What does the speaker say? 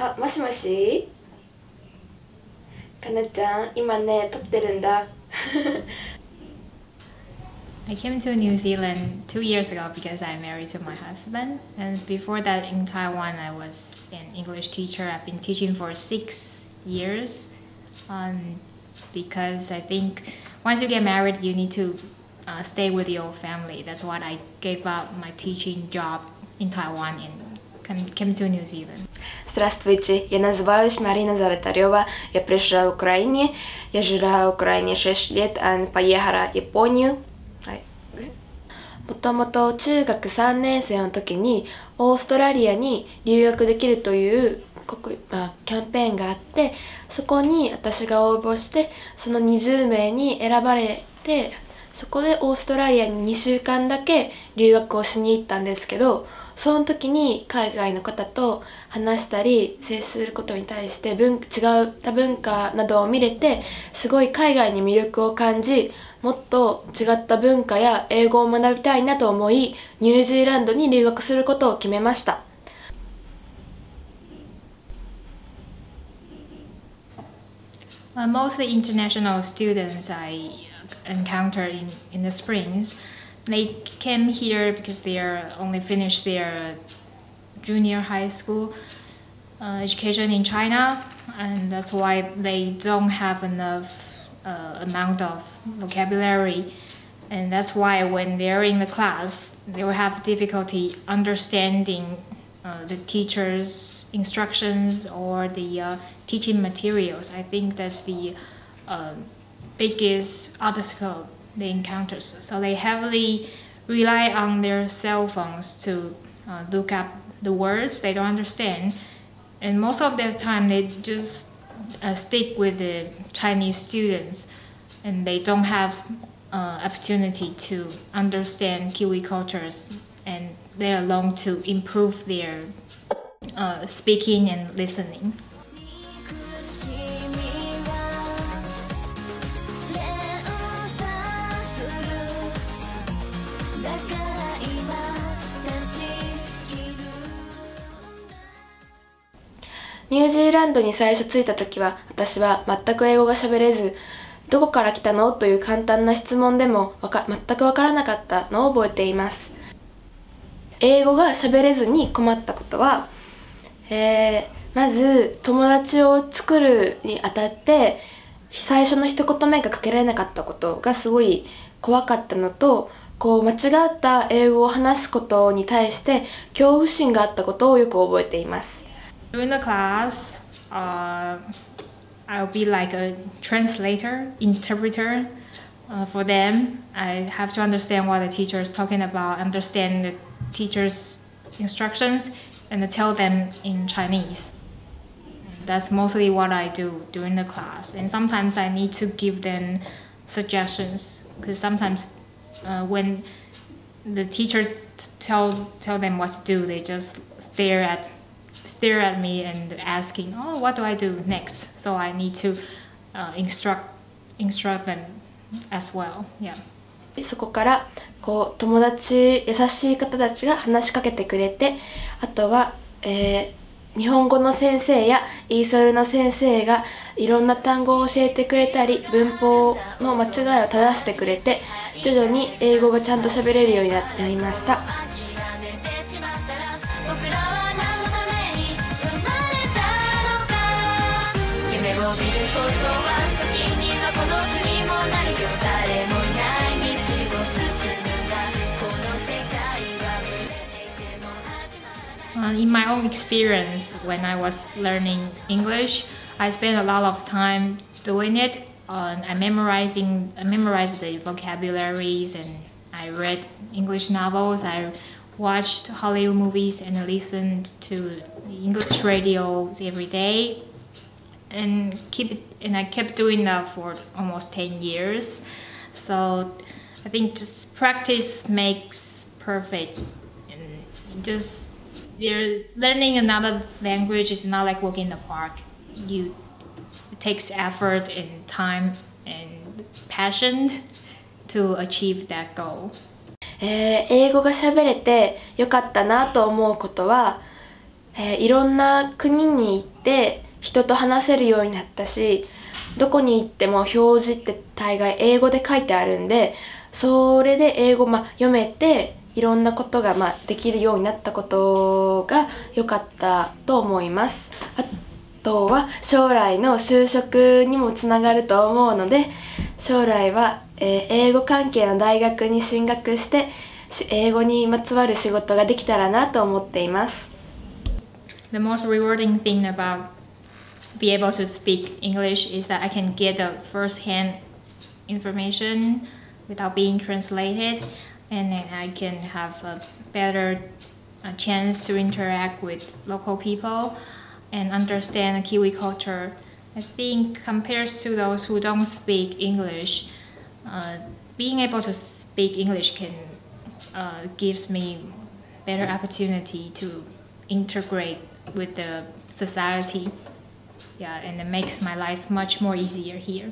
あ、もしもしかなちゃん、今ね、撮ってるんだ。I came to New Zealand two years ago because I married to my husband. And before that, in Taiwan, I was an English teacher. I've been teaching for six years. Um, because I think once you get married, you need to uh, stay with your family. That's why I gave up my teaching job in Taiwan and came to New Zealand. Здравствуйте, я называюсь Марина Заратарева. Я пришла в Украине. Я жила в Украине 6 лет и поехала в Японию. もともと中学3年生の時にオーストラリアに留学できるという国、まあ、キャンペーンがあってそこに私が応募してその20名に選ばれて そこでオーストラリアに2週間だけ留学をしに行ったんですけどその時に海外の方と話したり接することに対して文違った文化などを見れてすごい海外に魅力を感じもっと違った文化や英語を学びたいなと思いニュージーランドに留学することを決めました。Mostly international students I encountered in, in the springs, they came here because they are only finished their junior high school uh, education in China, and that's why they don't have enough uh, amount of vocabulary, and that's why when they're in the class, they will have difficulty understanding uh, the teacher's instructions or the uh, teaching materials. I think that's the uh, biggest obstacle they encounter. So they heavily rely on their cell phones to uh, look up the words they don't understand. And most of their time, they just uh, stick with the Chinese students and they don't have uh, opportunity to understand Kiwi cultures and they're alone to improve their uh, speaking and listening. ニュージーランドに最初着いた時は私は全く英語が喋れずどこから来たの？という簡単な質問でもか全くわからなかったのを覚えています英語が喋れずに困ったことは、えー、まず友達を作るにあたって最初の一言目がかけられなかったことがすごい怖かったのとこう間違った英語を話すことに対して恐怖心があったことをよく覚えています。During the class, uh, I'll be like a translator, interpreter uh, for them. I have to understand what the teacher is talking about, understand the teacher's instructions and tell them in Chinese. That's mostly what I do during the class. And sometimes I need to give them suggestions because sometimes uh, when the teacher tell tell them what to do, they just stare at stare at me and asking, "Oh, what do I do next?" So I need to uh, instruct instruct them as well. Yeah. そこからこう友達優しい方たちが話しかけてくれてあとは、えー、日本語の先生やイーソルの先生がいろんな単語を教えてくれたり文法の間違いを正してくれて徐々に英語がちゃんと喋れるようになりました。Uh, in my own experience, when I was learning English, I spent a lot of time doing it. Uh, I memorizing, I memorized the vocabularies, and I read English novels. I watched Hollywood movies and listened to English radio every day, and keep it, and I kept doing that for almost ten years. So I think just practice makes perfect, and just you're learning another language is not like walking in the park. You it takes effort and time and passion to achieve that goal. えー、英語が喋れてよかったなと思うことは えーいろんな国に行って 人と話せるようになったしどこに行っても表示って大概英語で書いてあるんでそれで英語、まあ、読めていろんなことが、まあ、できるようになったことが良かったと思います。あとは将来の就職にもつながると思うので将来は、えー英語関係の大学に進学して英語にまつわる仕事ができたらなと思っています。The most rewarding thing about be able to speak English is that I can get the first-hand information without being translated, and then I can have a better uh, chance to interact with local people and understand Kiwi culture. I think compared to those who don't speak English, uh, being able to speak English can uh, gives me better opportunity to integrate with the society. Yeah, and it makes my life much more easier here.